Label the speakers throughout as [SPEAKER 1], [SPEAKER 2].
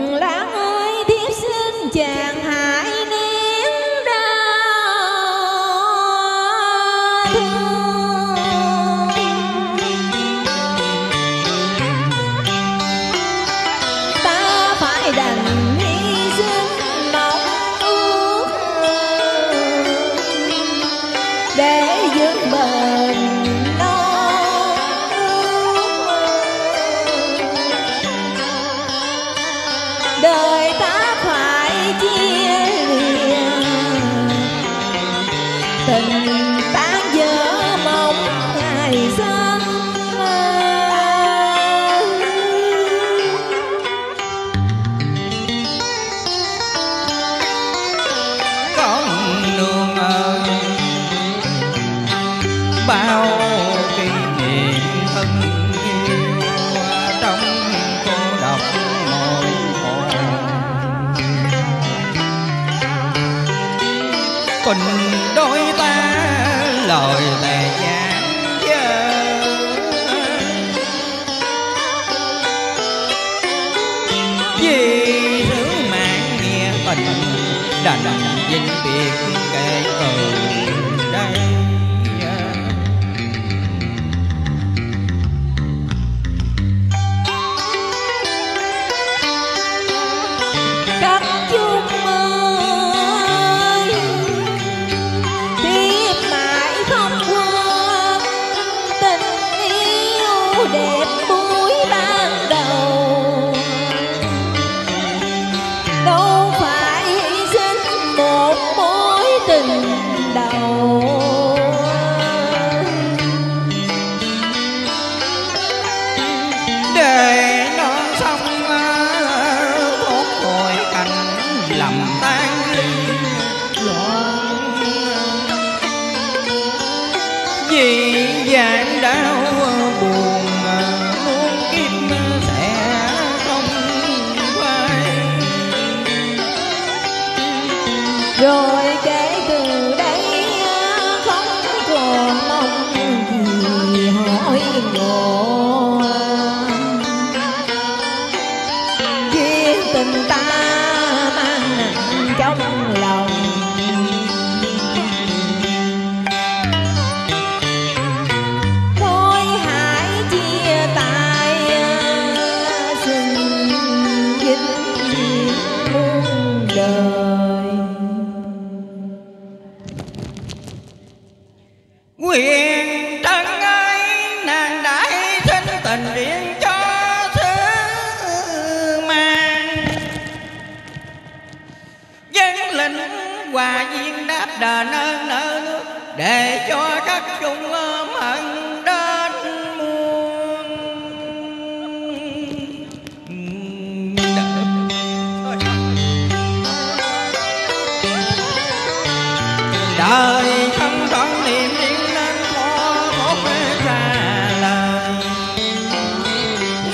[SPEAKER 1] Trần Lãng thiếp xin chàng hãy nén đau
[SPEAKER 2] Ta
[SPEAKER 1] phải đành hy sinh mong ước. Để giữ bền 老人我 여 đời thân còn niềm yên nên khó một trả lời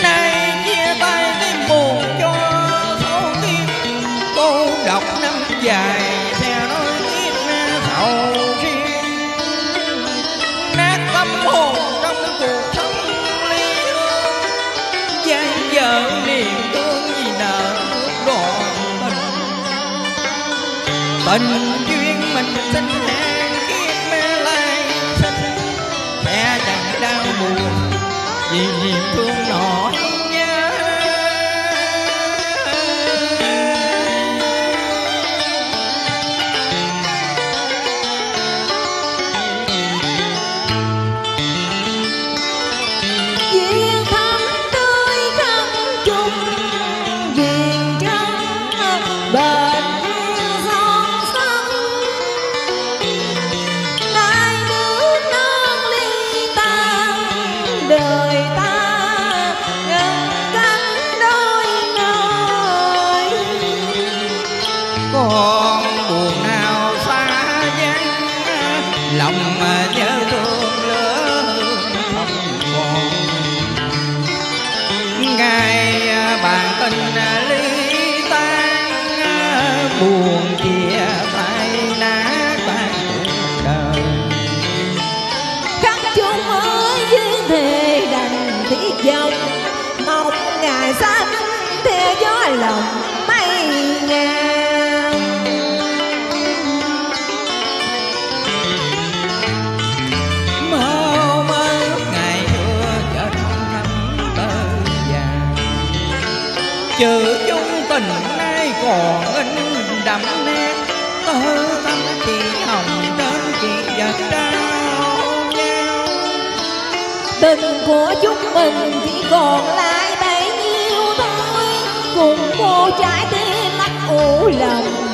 [SPEAKER 1] nay chia tay tim buồn cho sau tim cô độc năm dài theo nỗi tiếc sầu riêng. Nát tâm hồn trong cuộc sống ly gian dở niềm tương nợ đoạn tình tình 你不。lòng
[SPEAKER 2] mây ngàn
[SPEAKER 1] mơ mơ ngày xưa chợt năm tơ vàng. Chữ chung tình nay còn in đậm nét. Tơ tâm chị hồng đến chị và trao nhau.
[SPEAKER 2] Tình của chúng mình chỉ còn là cùng cô trái tim mắt u lần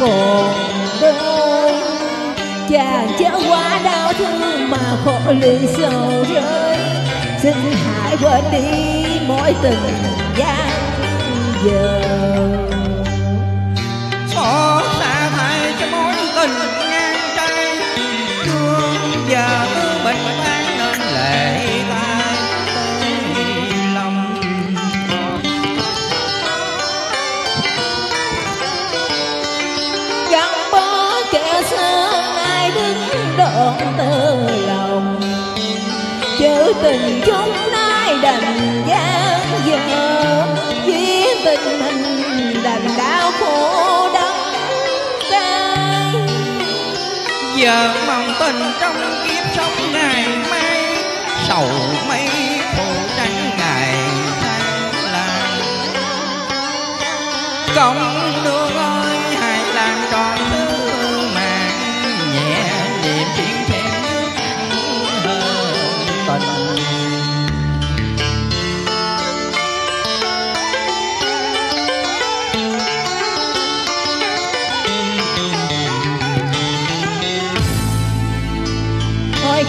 [SPEAKER 2] còn đâu chàng chớ quá đau thương mà khổ lụy sầu rơi xin hãy quên đi mối tình gian giờ đoạn tơ lòng. Chớ tình chúng nay đành gian dở duyên tình mình đành đau khổ đắng cay
[SPEAKER 1] giờ mong tình trong kiếp sống ngày mai, sầu mây phủ trắng ngày tháng là công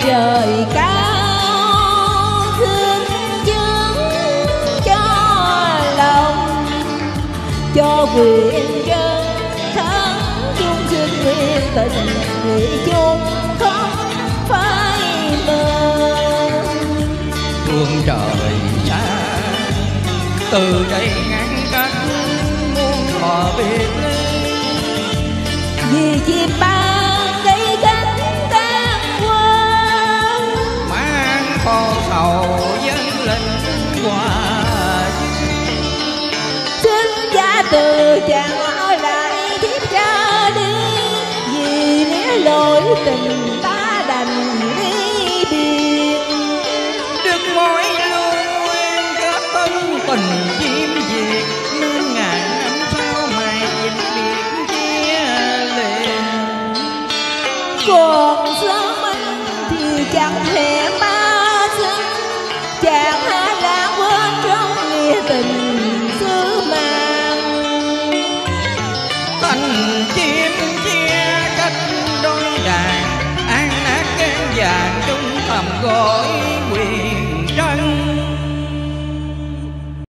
[SPEAKER 2] trời cao xin chứng cho lòng cho quyền chân thắng chung xin nguyện tình nghĩ chung không phải mơ.
[SPEAKER 1] Phương trời xa từ đây ngăn cách muôn thọ biệt ly.
[SPEAKER 2] Vì chim ban
[SPEAKER 1] khổ sầu dân linh qua
[SPEAKER 2] xin gia từ chàng ở lại thiếp ra đi vì nếu lỗi tình ta đành ly biệt.
[SPEAKER 1] Được mối lưu nguyên kết tân tình chim diệt nên ngàn năm sau mày vĩnh biệt chia liền.
[SPEAKER 2] Còn sớm thì chẳng thể